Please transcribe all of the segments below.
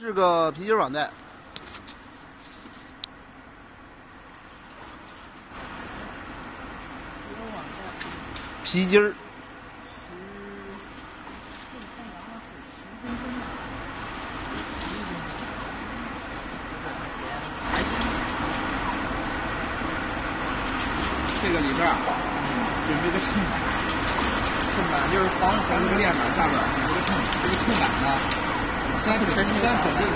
是个皮筋软带，皮筋儿。这个里边准备个衬板，衬板就是防止咱这个链板下边有个衬，这个衬板呢，三准三准三准这个，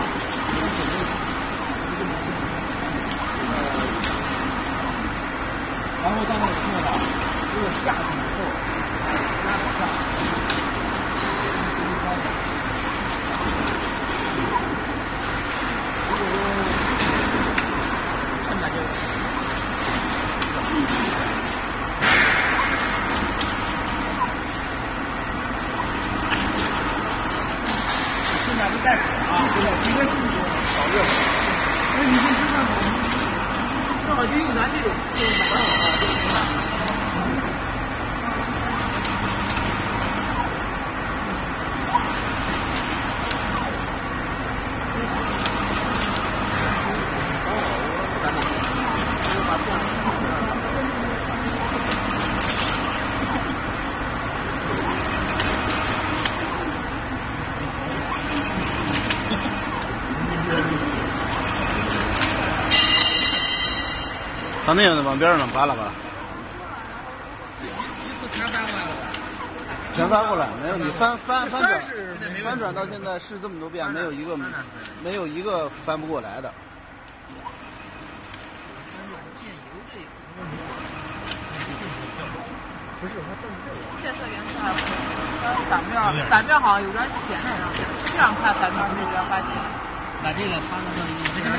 然后到那个空上，如果下去以后，就带啊，对吧？一个是导热水。那你这身上正好就用咱这种这种他那个往边上扒拉扒拉，一次全翻过来了。全翻过来，没有你翻翻翻转翻转到现在试这么多遍，没有一个没有一个翻不过来的。见油这一不是它动这个。这色颜色还不错，反面反面好像有点浅，这样看反面是有点发浅。把这个趴到这里，这个